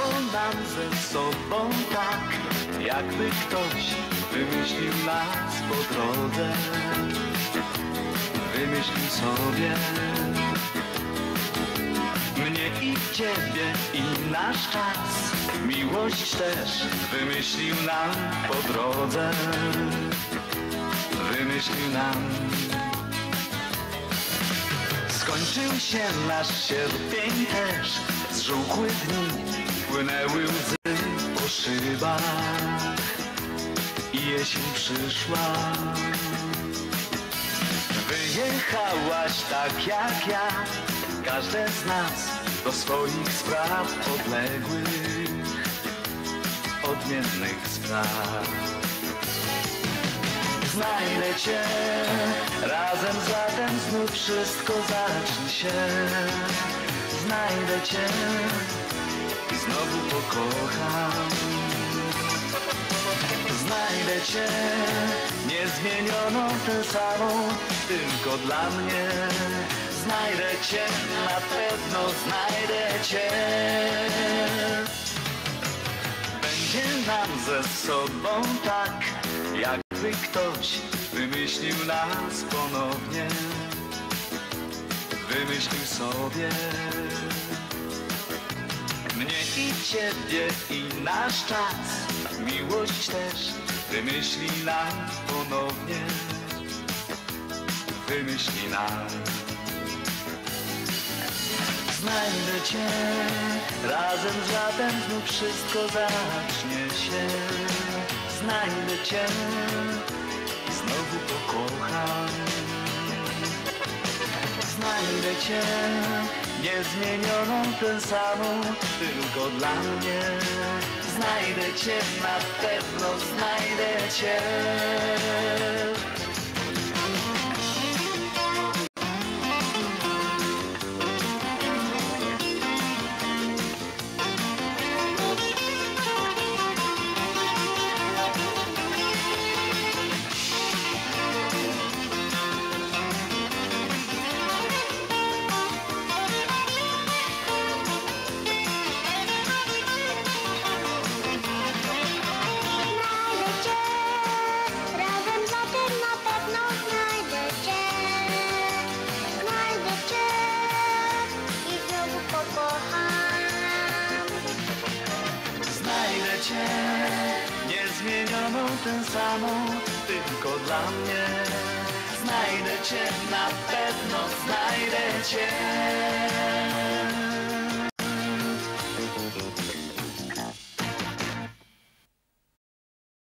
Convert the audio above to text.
Było nam ze sobą tak, jakby ktoś wymyślił nas po drodze. Wymyślił sobie mnie i ciebie i nasz czas. Miłość też wymyślił nam po drodze. Wymyślił nam. Skończył się nasz sierpień też, zżółkły dni, płynęły łzy po szybach i jesień przyszła. Wyjechałaś tak jak ja, każde z nas do swoich spraw podległych, odmiennych spraw. Znajdę cię, razem z latem znów wszystko zacznie się. Znajdę cię znowu pokocham. Znajdę cię, niezmienioną tę samą, tylko dla mnie. Znajdę cię, na pewno znajdę cię. Będzie nam ze sobą tak, jakby ktoś wymyślił nas ponownie. Wymyślił sobie i ciebie i nasz czas. Miłość też wymyśli nam ponownie. Wymyśli nam. Znajdę cię, razem z latem znów wszystko zacznie się. Znajdę cię i znowu pokocham. Znajdę cię, niezmienioną tę samą, tylko dla mnie. Znajdę cię, na pewno znajdę cię. Cię, niezmienioną tę samą, tylko dla mnie. Znajdę cię, na pewno znajdę cię.